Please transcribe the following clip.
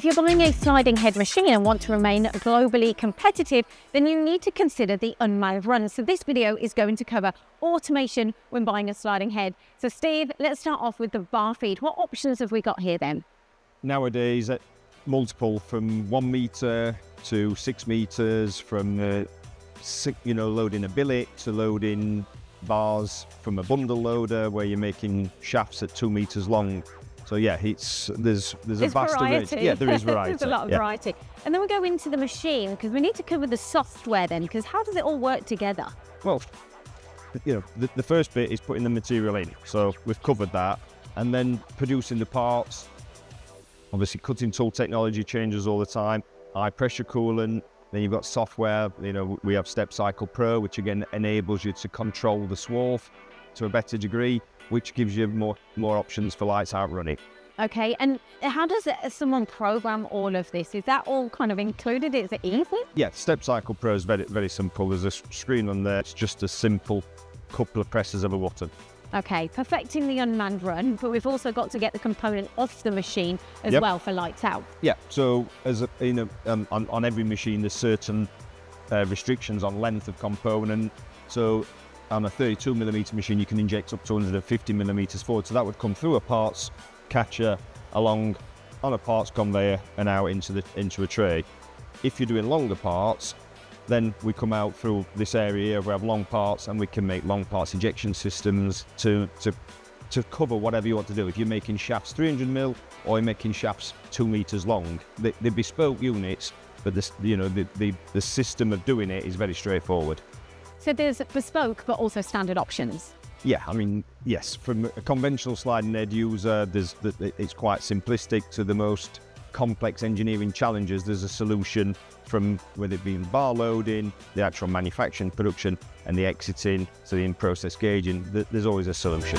If you're buying a sliding head machine and want to remain globally competitive, then you need to consider the unmanned run. So this video is going to cover automation when buying a sliding head. So Steve, let's start off with the bar feed. What options have we got here then? Nowadays, uh, multiple from one meter to six meters, from uh, you know loading a billet to loading bars from a bundle loader where you're making shafts at two meters long. So yeah, it's there's there's, there's a vast variety. Yeah, there is variety. there's a lot of yeah. variety. And then we go into the machine because we need to cover the software then because how does it all work together? Well, you know, the, the first bit is putting the material in. So we've covered that, and then producing the parts. Obviously, cutting tool technology changes all the time. High pressure coolant. Then you've got software. You know, we have Step Cycle Pro, which again enables you to control the swarf to a better degree which gives you more more options for lights out running. Okay, and how does someone program all of this? Is that all kind of included? Is it easy? Yeah, Step Cycle Pro is very very simple. There's a screen on there. It's just a simple couple of presses of a button. Okay, perfecting the unmanned run, but we've also got to get the component off the machine as yep. well for lights out. Yeah, so as a, you know, um, on, on every machine, there's certain uh, restrictions on length of component. So on a 32 millimeter machine, you can inject up to 150 millimeters forward. So that would come through a parts catcher along on a parts conveyor and out into the into a tray. If you're doing longer parts, then we come out through this area here. We have long parts, and we can make long parts injection systems to to to cover whatever you want to do. If you're making shafts 300 mil or you're making shafts two meters long, they, they're bespoke units, but this you know the, the the system of doing it is very straightforward. So there's bespoke, but also standard options. Yeah, I mean, yes, from a conventional sliding head user, there's it's quite simplistic to the most complex engineering challenges. There's a solution from whether it be bar loading, the actual manufacturing, production, and the exiting, so the in-process gauging. There's always a solution.